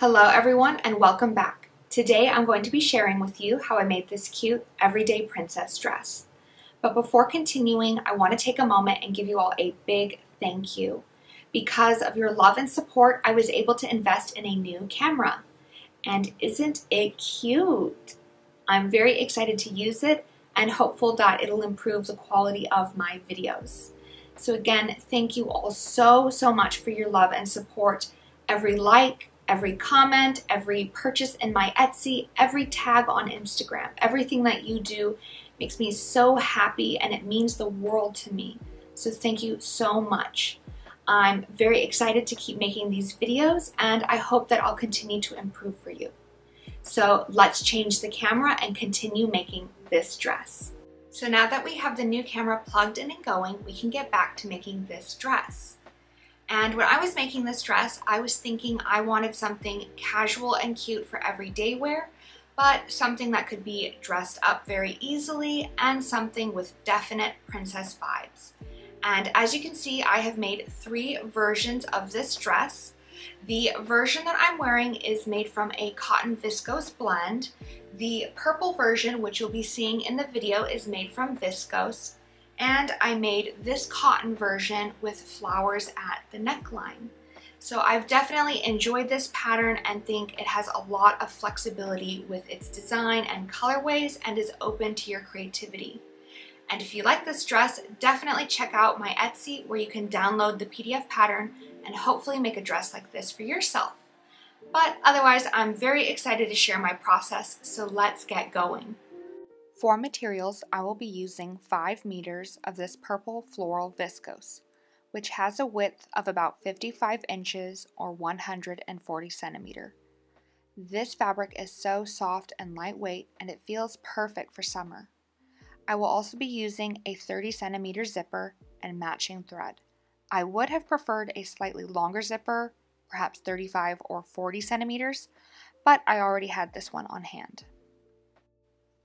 Hello everyone and welcome back. Today I'm going to be sharing with you how I made this cute everyday princess dress. But before continuing, I want to take a moment and give you all a big thank you. Because of your love and support, I was able to invest in a new camera. And isn't it cute? I'm very excited to use it and hopeful that it'll improve the quality of my videos. So again, thank you all so, so much for your love and support. Every like, every comment, every purchase in my Etsy, every tag on Instagram, everything that you do makes me so happy and it means the world to me. So thank you so much. I'm very excited to keep making these videos and I hope that I'll continue to improve for you. So let's change the camera and continue making this dress. So now that we have the new camera plugged in and going, we can get back to making this dress. And when I was making this dress, I was thinking I wanted something casual and cute for everyday wear, but something that could be dressed up very easily and something with definite princess vibes. And as you can see, I have made three versions of this dress. The version that I'm wearing is made from a cotton viscose blend. The purple version, which you'll be seeing in the video, is made from viscose and I made this cotton version with flowers at the neckline. So I've definitely enjoyed this pattern and think it has a lot of flexibility with its design and colorways and is open to your creativity. And if you like this dress, definitely check out my Etsy where you can download the PDF pattern and hopefully make a dress like this for yourself. But otherwise, I'm very excited to share my process, so let's get going. For materials, I will be using 5 meters of this purple floral viscose, which has a width of about 55 inches or 140 centimeter. This fabric is so soft and lightweight and it feels perfect for summer. I will also be using a 30 centimeter zipper and matching thread. I would have preferred a slightly longer zipper, perhaps 35 or 40 centimeters, but I already had this one on hand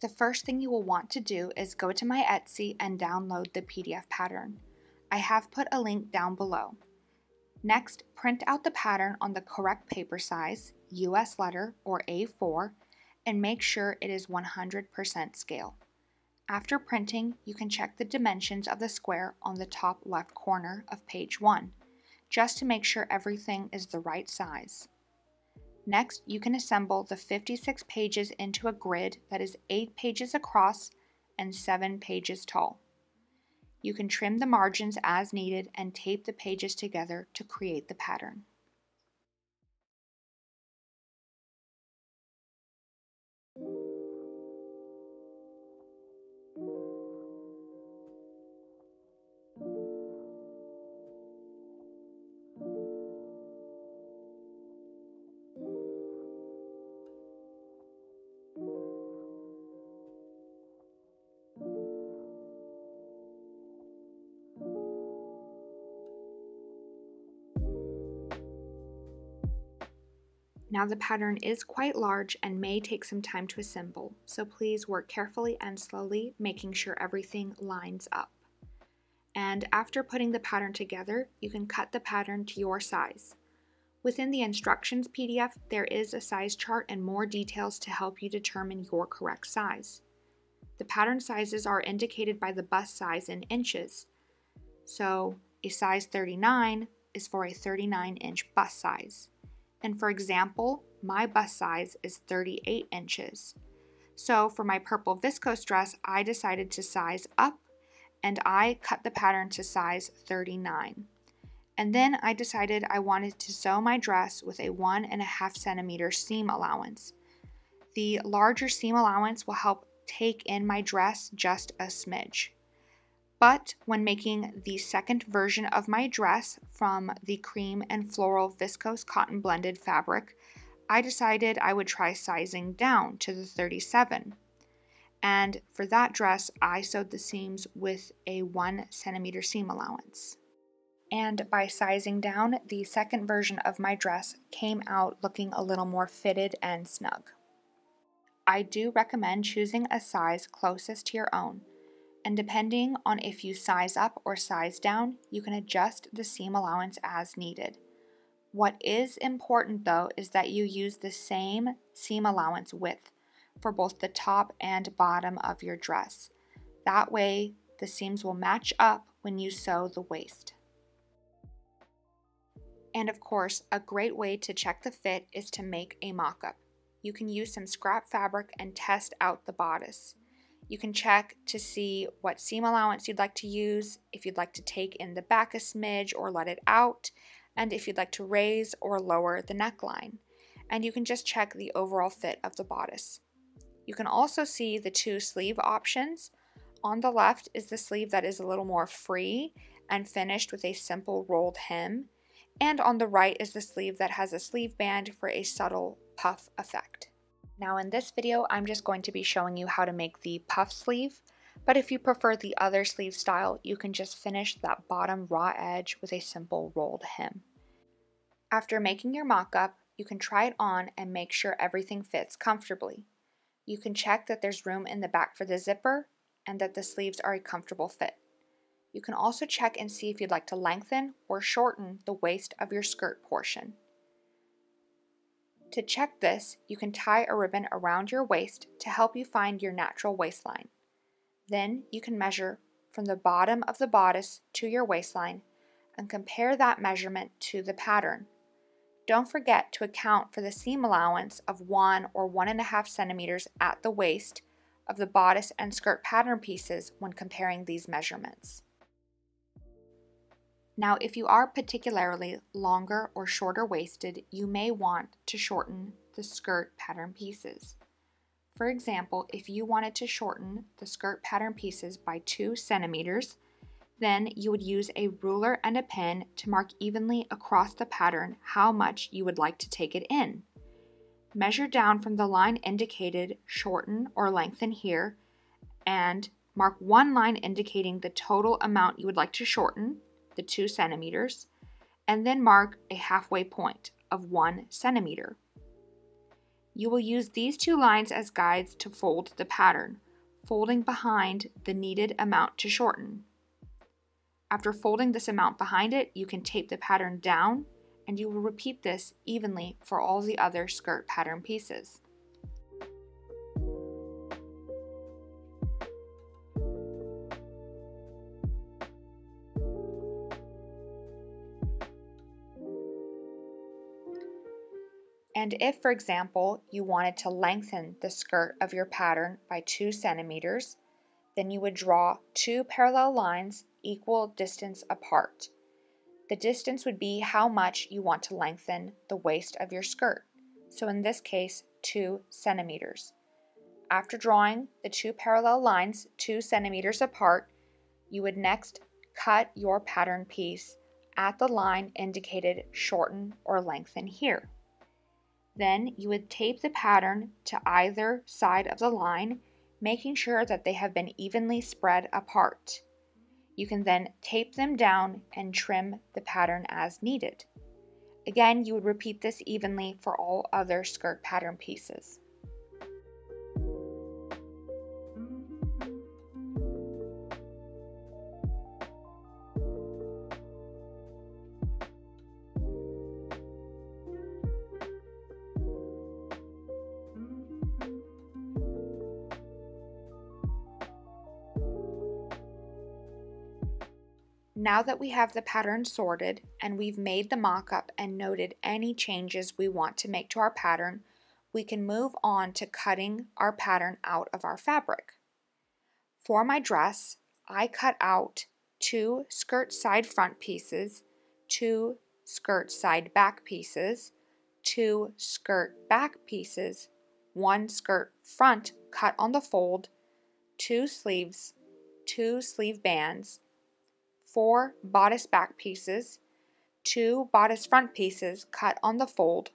the first thing you will want to do is go to my Etsy and download the PDF pattern. I have put a link down below. Next, print out the pattern on the correct paper size, US letter or A4, and make sure it is 100% scale. After printing, you can check the dimensions of the square on the top left corner of page 1, just to make sure everything is the right size. Next, you can assemble the 56 pages into a grid that is 8 pages across and 7 pages tall. You can trim the margins as needed and tape the pages together to create the pattern. Now the pattern is quite large and may take some time to assemble, so please work carefully and slowly, making sure everything lines up. And after putting the pattern together, you can cut the pattern to your size. Within the instructions PDF, there is a size chart and more details to help you determine your correct size. The pattern sizes are indicated by the bust size in inches. So a size 39 is for a 39 inch bust size. And for example, my bust size is 38 inches. So for my purple viscose dress, I decided to size up and I cut the pattern to size 39. And then I decided I wanted to sew my dress with a one and a half centimeter seam allowance. The larger seam allowance will help take in my dress just a smidge. But when making the second version of my dress from the cream and floral viscose cotton blended fabric, I decided I would try sizing down to the 37. And for that dress, I sewed the seams with a 1 centimeter seam allowance. And by sizing down, the second version of my dress came out looking a little more fitted and snug. I do recommend choosing a size closest to your own and depending on if you size up or size down, you can adjust the seam allowance as needed. What is important though is that you use the same seam allowance width for both the top and bottom of your dress. That way, the seams will match up when you sew the waist. And of course, a great way to check the fit is to make a mock-up. You can use some scrap fabric and test out the bodice. You can check to see what seam allowance you'd like to use, if you'd like to take in the back a smidge or let it out, and if you'd like to raise or lower the neckline. And you can just check the overall fit of the bodice. You can also see the two sleeve options. On the left is the sleeve that is a little more free and finished with a simple rolled hem and on the right is the sleeve that has a sleeve band for a subtle puff effect. Now in this video, I'm just going to be showing you how to make the puff sleeve, but if you prefer the other sleeve style, you can just finish that bottom raw edge with a simple rolled hem. After making your mock-up, you can try it on and make sure everything fits comfortably. You can check that there's room in the back for the zipper and that the sleeves are a comfortable fit. You can also check and see if you'd like to lengthen or shorten the waist of your skirt portion. To check this, you can tie a ribbon around your waist to help you find your natural waistline. Then you can measure from the bottom of the bodice to your waistline and compare that measurement to the pattern. Don't forget to account for the seam allowance of 1 or 1.5 centimeters at the waist of the bodice and skirt pattern pieces when comparing these measurements. Now, if you are particularly longer or shorter waisted, you may want to shorten the skirt pattern pieces. For example, if you wanted to shorten the skirt pattern pieces by 2 centimeters, then you would use a ruler and a pen to mark evenly across the pattern how much you would like to take it in. Measure down from the line indicated shorten or lengthen here, and mark one line indicating the total amount you would like to shorten, the 2 centimeters, and then mark a halfway point of 1 centimeter. You will use these two lines as guides to fold the pattern, folding behind the needed amount to shorten. After folding this amount behind it, you can tape the pattern down and you will repeat this evenly for all the other skirt pattern pieces. And if, for example, you wanted to lengthen the skirt of your pattern by 2 centimeters, then you would draw two parallel lines equal distance apart. The distance would be how much you want to lengthen the waist of your skirt. So in this case, 2 centimeters. After drawing the two parallel lines 2 centimeters apart, you would next cut your pattern piece at the line indicated shorten or lengthen here. Then you would tape the pattern to either side of the line, making sure that they have been evenly spread apart. You can then tape them down and trim the pattern as needed. Again, you would repeat this evenly for all other skirt pattern pieces. Now that we have the pattern sorted and we've made the mock-up and noted any changes we want to make to our pattern, we can move on to cutting our pattern out of our fabric. For my dress, I cut out two skirt side front pieces, two skirt side back pieces, two skirt back pieces, one skirt front cut on the fold, two sleeves, two sleeve bands, four bodice back pieces, two bodice front pieces cut on the fold,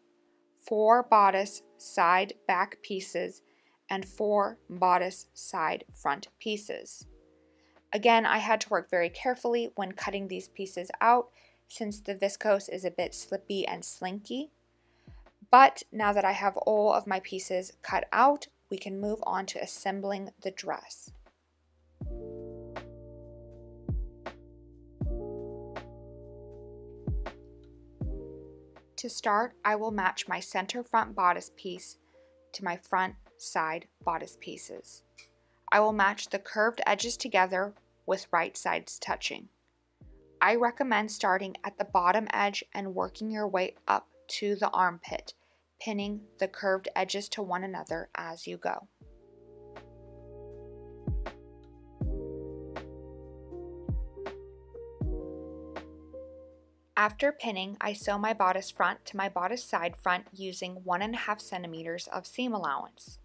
four bodice side back pieces, and four bodice side front pieces. Again, I had to work very carefully when cutting these pieces out since the viscose is a bit slippy and slinky. But now that I have all of my pieces cut out, we can move on to assembling the dress. To start, I will match my center front bodice piece to my front side bodice pieces. I will match the curved edges together with right sides touching. I recommend starting at the bottom edge and working your way up to the armpit, pinning the curved edges to one another as you go. After pinning, I sew my bodice front to my bodice side front using 1.5 centimeters of seam allowance.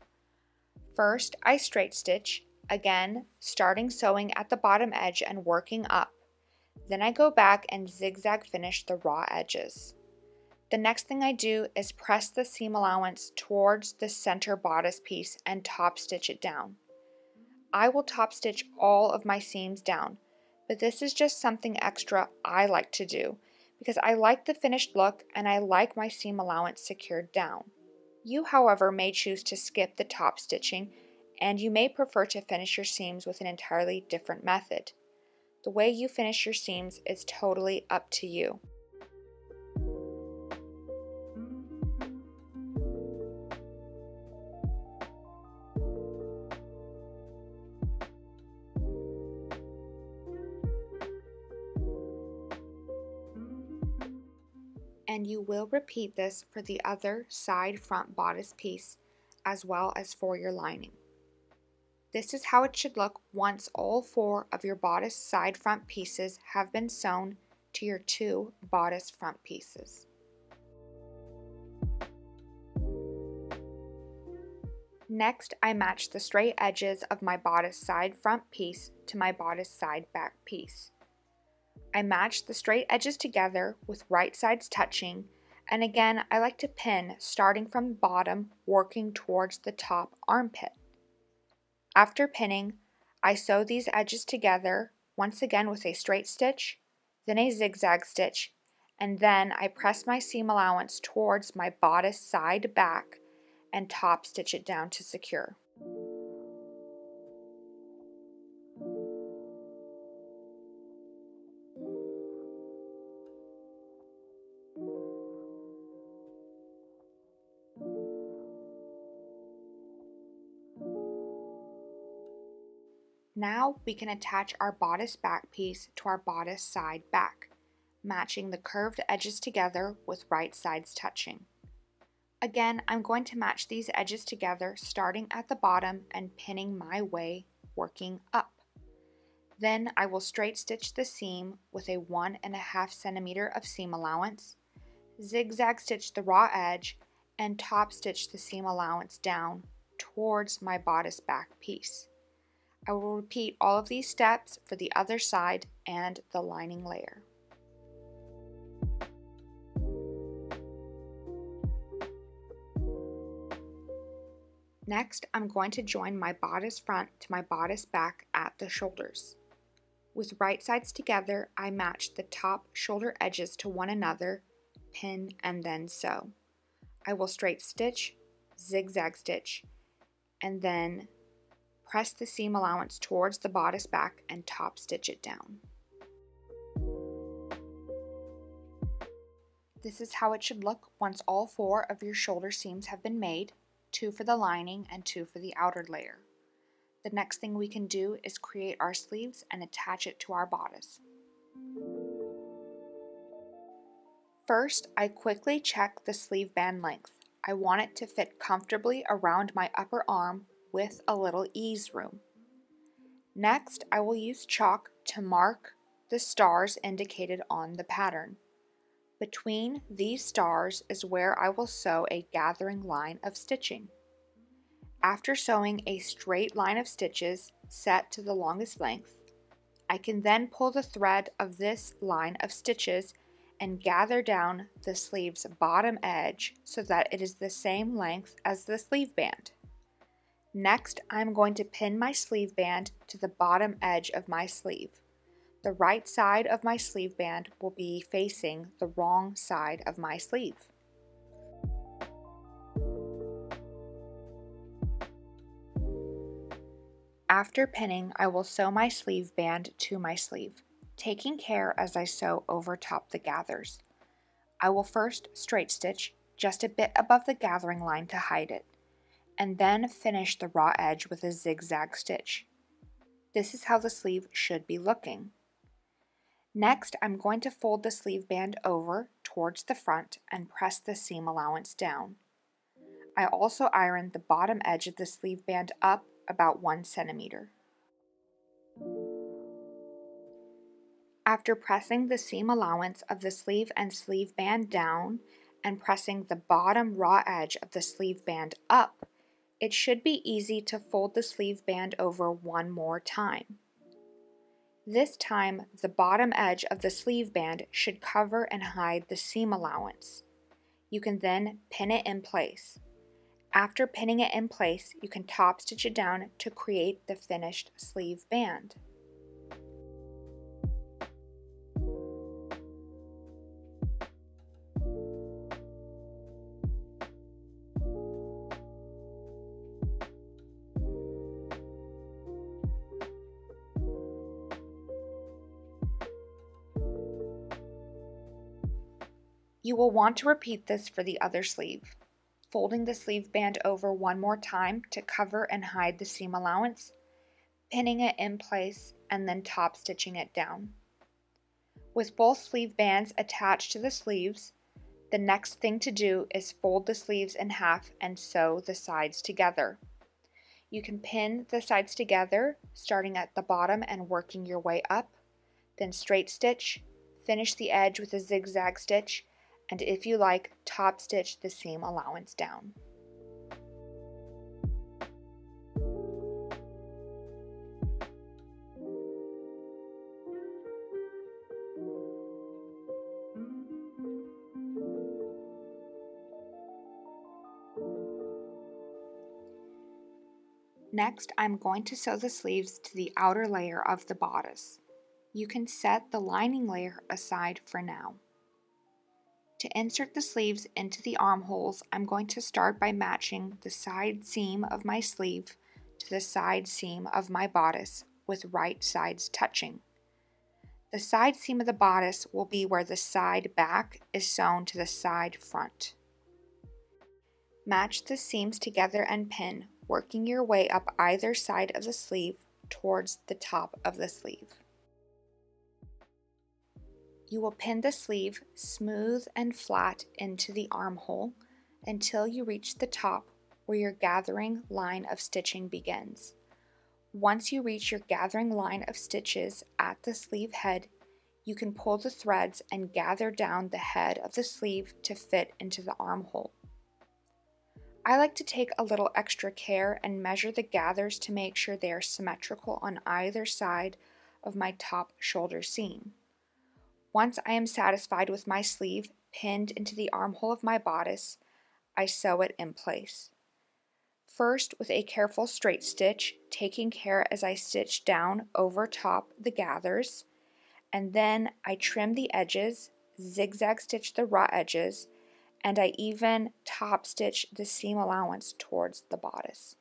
First, I straight stitch, again starting sewing at the bottom edge and working up. Then I go back and zigzag finish the raw edges. The next thing I do is press the seam allowance towards the center bodice piece and top stitch it down. I will top stitch all of my seams down, but this is just something extra I like to do because I like the finished look and I like my seam allowance secured down. You, however, may choose to skip the top stitching and you may prefer to finish your seams with an entirely different method. The way you finish your seams is totally up to you. And you will repeat this for the other side front bodice piece as well as for your lining. This is how it should look once all four of your bodice side front pieces have been sewn to your two bodice front pieces. Next, I match the straight edges of my bodice side front piece to my bodice side back piece. I match the straight edges together with right sides touching, and again, I like to pin starting from the bottom, working towards the top armpit. After pinning, I sew these edges together once again with a straight stitch, then a zigzag stitch, and then I press my seam allowance towards my bodice side back and top stitch it down to secure. Now we can attach our bodice back piece to our bodice side back, matching the curved edges together with right sides touching. Again, I'm going to match these edges together starting at the bottom and pinning my way working up. Then I will straight stitch the seam with a one and a half centimeter of seam allowance, zigzag stitch the raw edge, and top stitch the seam allowance down towards my bodice back piece. I will repeat all of these steps for the other side and the lining layer. Next, I'm going to join my bodice front to my bodice back at the shoulders. With right sides together, I match the top shoulder edges to one another, pin, and then sew. I will straight stitch, zigzag stitch, and then Press the seam allowance towards the bodice back and top stitch it down. This is how it should look once all four of your shoulder seams have been made, two for the lining and two for the outer layer. The next thing we can do is create our sleeves and attach it to our bodice. First, I quickly check the sleeve band length. I want it to fit comfortably around my upper arm with a little ease room. Next, I will use chalk to mark the stars indicated on the pattern. Between these stars is where I will sew a gathering line of stitching. After sewing a straight line of stitches set to the longest length, I can then pull the thread of this line of stitches and gather down the sleeve's bottom edge so that it is the same length as the sleeve band. Next, I'm going to pin my sleeve band to the bottom edge of my sleeve. The right side of my sleeve band will be facing the wrong side of my sleeve. After pinning, I will sew my sleeve band to my sleeve, taking care as I sew over top the gathers. I will first straight stitch just a bit above the gathering line to hide it, and then finish the raw edge with a zigzag stitch. This is how the sleeve should be looking. Next, I'm going to fold the sleeve band over towards the front and press the seam allowance down. I also ironed the bottom edge of the sleeve band up about 1 centimeter. After pressing the seam allowance of the sleeve and sleeve band down and pressing the bottom raw edge of the sleeve band up, it should be easy to fold the sleeve band over one more time. This time, the bottom edge of the sleeve band should cover and hide the seam allowance. You can then pin it in place. After pinning it in place, you can top stitch it down to create the finished sleeve band. You will want to repeat this for the other sleeve, folding the sleeve band over one more time to cover and hide the seam allowance, pinning it in place, and then top stitching it down. With both sleeve bands attached to the sleeves, the next thing to do is fold the sleeves in half and sew the sides together. You can pin the sides together, starting at the bottom and working your way up, then straight stitch, finish the edge with a zigzag stitch, and if you like, top stitch the seam allowance down. Next, I'm going to sew the sleeves to the outer layer of the bodice. You can set the lining layer aside for now. To insert the sleeves into the armholes, I'm going to start by matching the side seam of my sleeve to the side seam of my bodice with right sides touching. The side seam of the bodice will be where the side back is sewn to the side front. Match the seams together and pin, working your way up either side of the sleeve towards the top of the sleeve. You will pin the sleeve smooth and flat into the armhole until you reach the top where your gathering line of stitching begins. Once you reach your gathering line of stitches at the sleeve head, you can pull the threads and gather down the head of the sleeve to fit into the armhole. I like to take a little extra care and measure the gathers to make sure they are symmetrical on either side of my top shoulder seam. Once I am satisfied with my sleeve pinned into the armhole of my bodice, I sew it in place. First, with a careful straight stitch, taking care as I stitch down over top the gathers, and then I trim the edges, zigzag stitch the raw edges, and I even top stitch the seam allowance towards the bodice.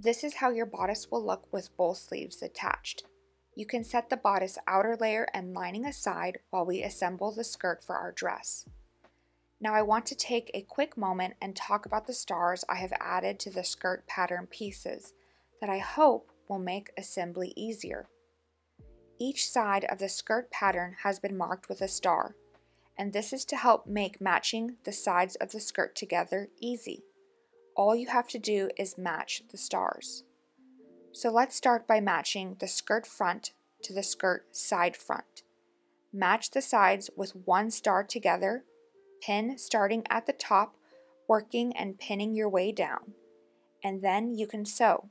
This is how your bodice will look with both sleeves attached. You can set the bodice outer layer and lining aside while we assemble the skirt for our dress. Now I want to take a quick moment and talk about the stars I have added to the skirt pattern pieces that I hope will make assembly easier. Each side of the skirt pattern has been marked with a star, and this is to help make matching the sides of the skirt together easy. All you have to do is match the stars. So let's start by matching the skirt front to the skirt side front. Match the sides with one star together, pin starting at the top, working and pinning your way down, and then you can sew.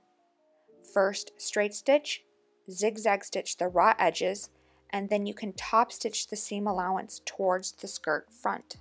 First straight stitch, zigzag stitch the raw edges, and then you can top stitch the seam allowance towards the skirt front.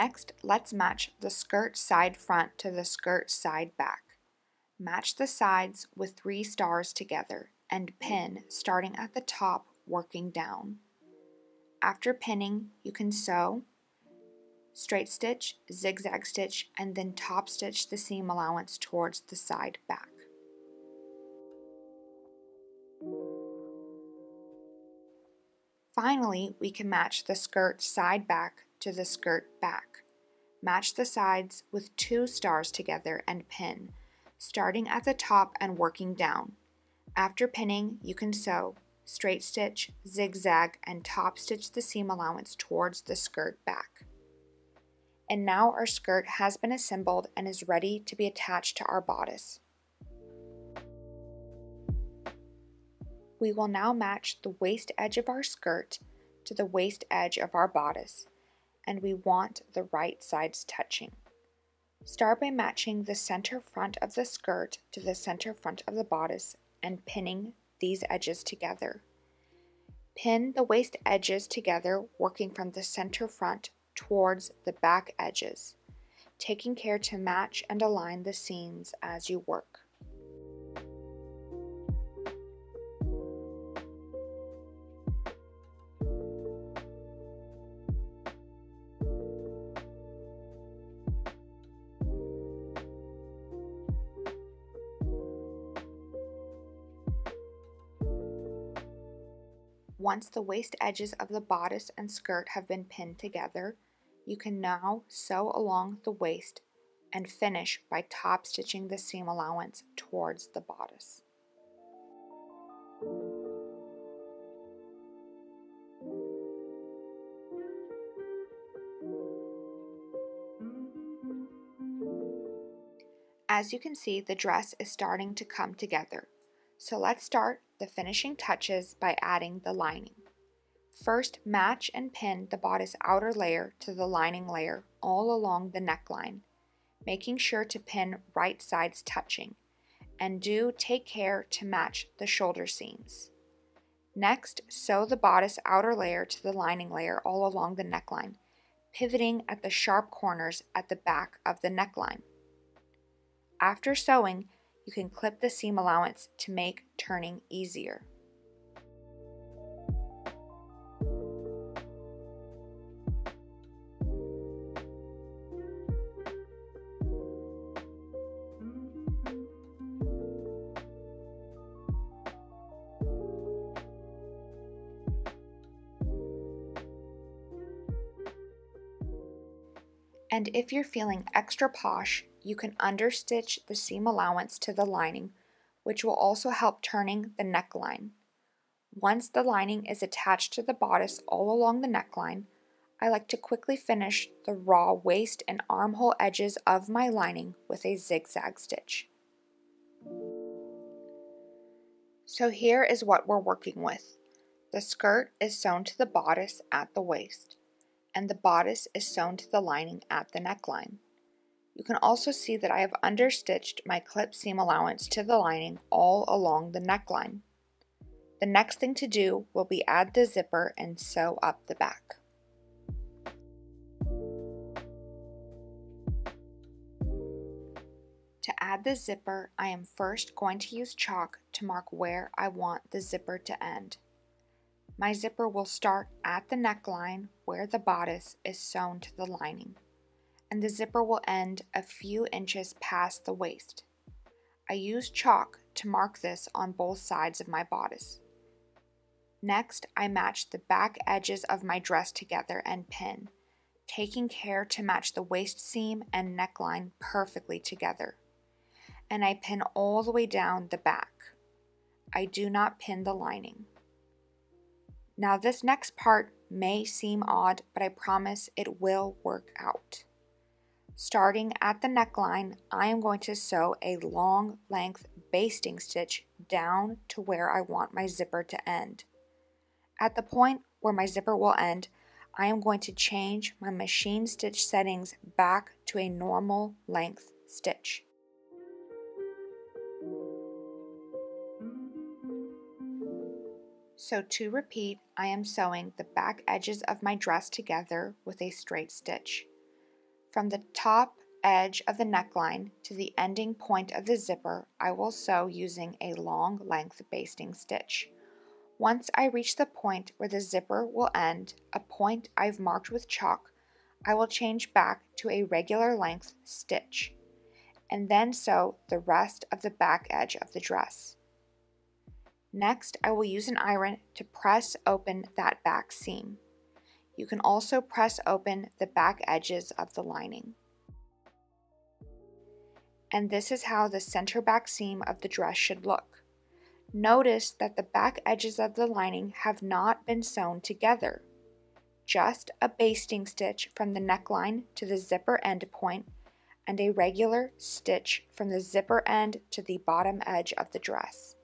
Next, let's match the skirt side front to the skirt side back. Match the sides with three stars together and pin starting at the top working down. After pinning, you can sew, straight stitch, zigzag stitch, and then top stitch the seam allowance towards the side back. Finally, we can match the skirt side back to the skirt back. Match the sides with two stars together and pin, starting at the top and working down. After pinning, you can sew, straight stitch, zigzag, and top stitch the seam allowance towards the skirt back. And now our skirt has been assembled and is ready to be attached to our bodice. We will now match the waist edge of our skirt to the waist edge of our bodice and we want the right sides touching. Start by matching the center front of the skirt to the center front of the bodice and pinning these edges together. Pin the waist edges together, working from the center front towards the back edges, taking care to match and align the seams as you work. Once the waist edges of the bodice and skirt have been pinned together, you can now sew along the waist and finish by top stitching the seam allowance towards the bodice. As you can see, the dress is starting to come together. So let's start the finishing touches by adding the lining. First, match and pin the bodice outer layer to the lining layer all along the neckline, making sure to pin right sides touching, and do take care to match the shoulder seams. Next, sew the bodice outer layer to the lining layer all along the neckline, pivoting at the sharp corners at the back of the neckline. After sewing, you can clip the seam allowance to make turning easier. And if you're feeling extra posh, you can understitch the seam allowance to the lining, which will also help turning the neckline. Once the lining is attached to the bodice all along the neckline, I like to quickly finish the raw waist and armhole edges of my lining with a zigzag stitch. So here is what we're working with. The skirt is sewn to the bodice at the waist, and the bodice is sewn to the lining at the neckline. You can also see that I have understitched my clip seam allowance to the lining all along the neckline. The next thing to do will be add the zipper and sew up the back. To add the zipper, I am first going to use chalk to mark where I want the zipper to end. My zipper will start at the neckline where the bodice is sewn to the lining and the zipper will end a few inches past the waist. I use chalk to mark this on both sides of my bodice. Next, I match the back edges of my dress together and pin, taking care to match the waist seam and neckline perfectly together. And I pin all the way down the back. I do not pin the lining. Now, this next part may seem odd, but I promise it will work out. Starting at the neckline, I am going to sew a long length basting stitch down to where I want my zipper to end. At the point where my zipper will end, I am going to change my machine stitch settings back to a normal length stitch. So to repeat, I am sewing the back edges of my dress together with a straight stitch. From the top edge of the neckline to the ending point of the zipper, I will sew using a long length basting stitch. Once I reach the point where the zipper will end, a point I've marked with chalk, I will change back to a regular length stitch, and then sew the rest of the back edge of the dress. Next, I will use an iron to press open that back seam. You can also press open the back edges of the lining. And this is how the center back seam of the dress should look. Notice that the back edges of the lining have not been sewn together. Just a basting stitch from the neckline to the zipper end point and a regular stitch from the zipper end to the bottom edge of the dress.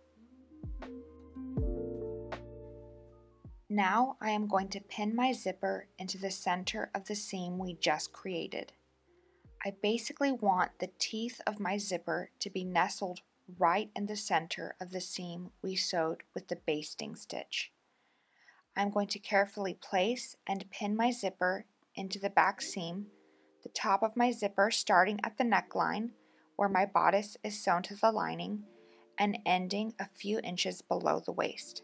Now I am going to pin my zipper into the center of the seam we just created. I basically want the teeth of my zipper to be nestled right in the center of the seam we sewed with the basting stitch. I'm going to carefully place and pin my zipper into the back seam, the top of my zipper starting at the neckline where my bodice is sewn to the lining and ending a few inches below the waist.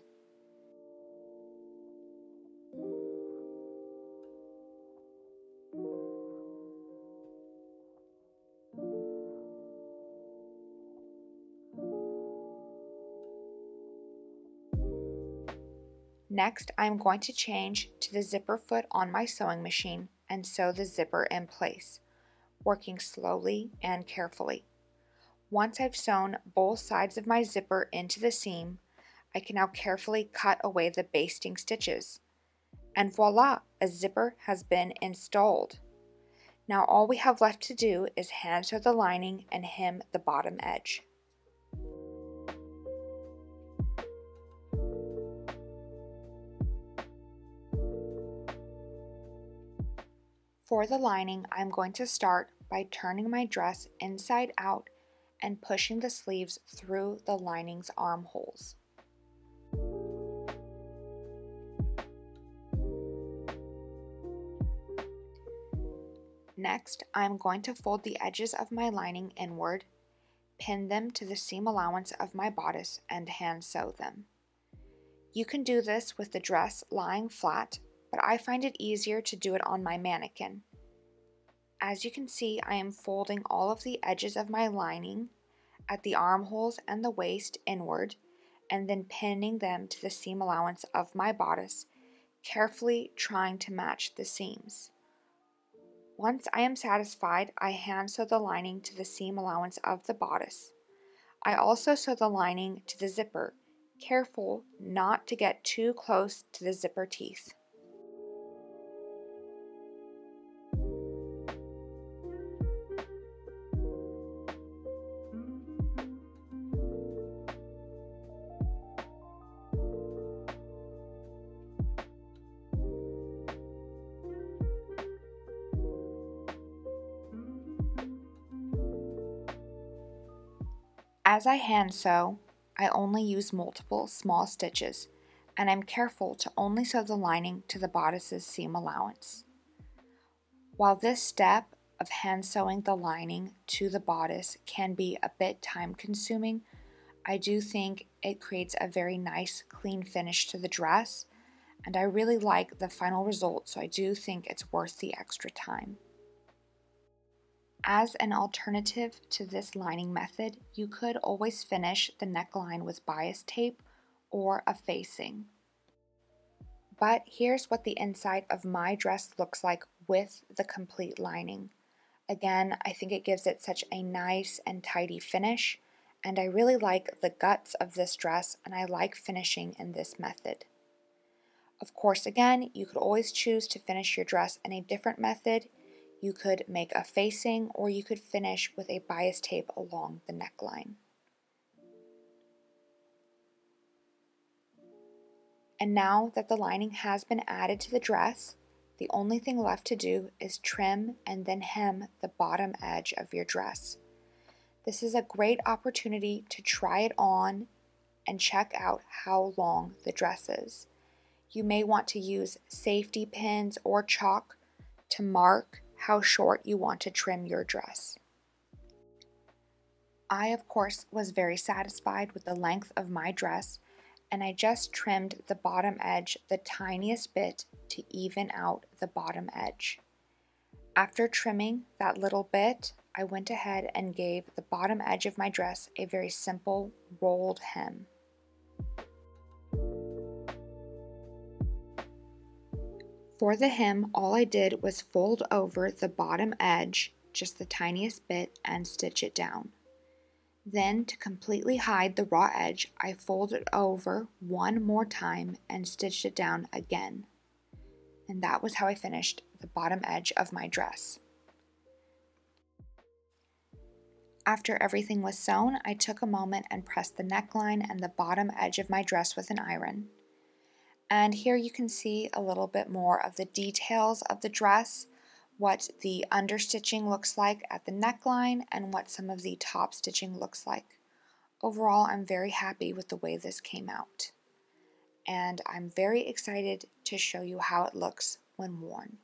Next, I am going to change to the zipper foot on my sewing machine and sew the zipper in place, working slowly and carefully. Once I've sewn both sides of my zipper into the seam, I can now carefully cut away the basting stitches. And voila, a zipper has been installed. Now all we have left to do is hand sew the lining and hem the bottom edge. For the lining, I'm going to start by turning my dress inside out and pushing the sleeves through the lining's armholes. Next, I'm going to fold the edges of my lining inward, pin them to the seam allowance of my bodice, and hand sew them. You can do this with the dress lying flat but I find it easier to do it on my mannequin. As you can see, I am folding all of the edges of my lining at the armholes and the waist inward and then pinning them to the seam allowance of my bodice, carefully trying to match the seams. Once I am satisfied, I hand sew the lining to the seam allowance of the bodice. I also sew the lining to the zipper, careful not to get too close to the zipper teeth. As I hand sew, I only use multiple small stitches and I'm careful to only sew the lining to the bodice's seam allowance. While this step of hand sewing the lining to the bodice can be a bit time consuming, I do think it creates a very nice clean finish to the dress and I really like the final result so I do think it's worth the extra time. As an alternative to this lining method, you could always finish the neckline with bias tape or a facing. But here's what the inside of my dress looks like with the complete lining. Again, I think it gives it such a nice and tidy finish, and I really like the guts of this dress and I like finishing in this method. Of course, again, you could always choose to finish your dress in a different method. You could make a facing or you could finish with a bias tape along the neckline. And now that the lining has been added to the dress, the only thing left to do is trim and then hem the bottom edge of your dress. This is a great opportunity to try it on and check out how long the dress is. You may want to use safety pins or chalk to mark how short you want to trim your dress. I, of course, was very satisfied with the length of my dress, and I just trimmed the bottom edge the tiniest bit to even out the bottom edge. After trimming that little bit, I went ahead and gave the bottom edge of my dress a very simple rolled hem. For the hem, all I did was fold over the bottom edge just the tiniest bit and stitch it down. Then, to completely hide the raw edge, I folded it over one more time and stitched it down again. And that was how I finished the bottom edge of my dress. After everything was sewn, I took a moment and pressed the neckline and the bottom edge of my dress with an iron. And here you can see a little bit more of the details of the dress, what the understitching looks like at the neckline, and what some of the top stitching looks like. Overall, I'm very happy with the way this came out. And I'm very excited to show you how it looks when worn.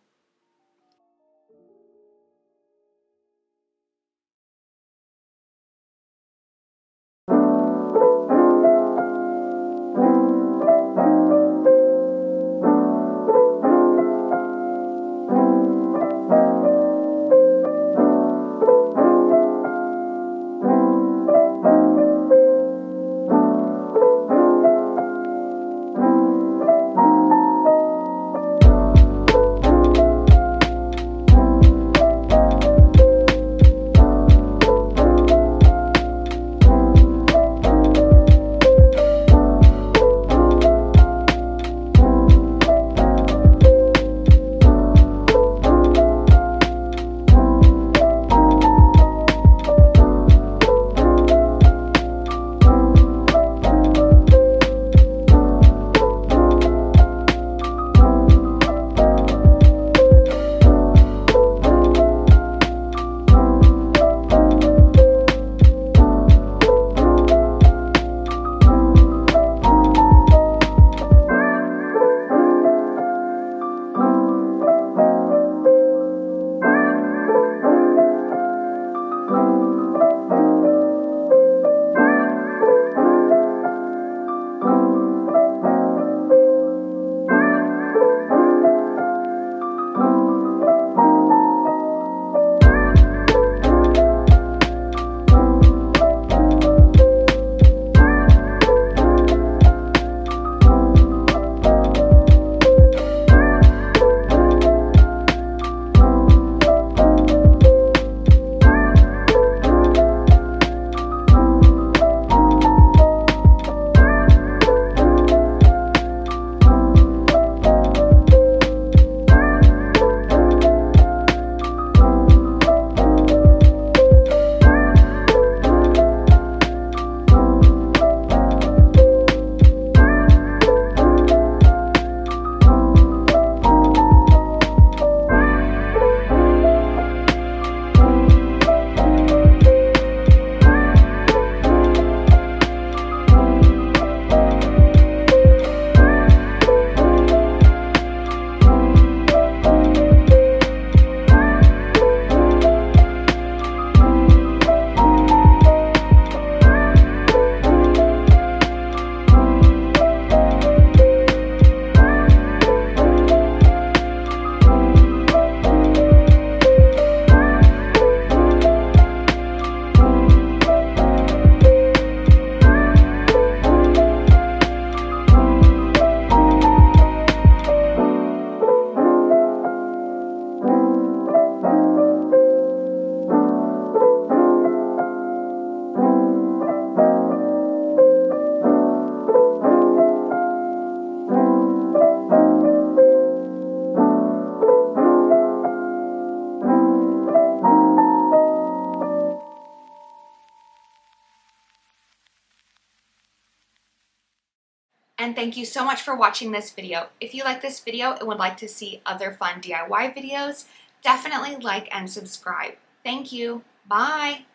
Thank you so much for watching this video. If you like this video and would like to see other fun DIY videos, definitely like and subscribe. Thank you. Bye.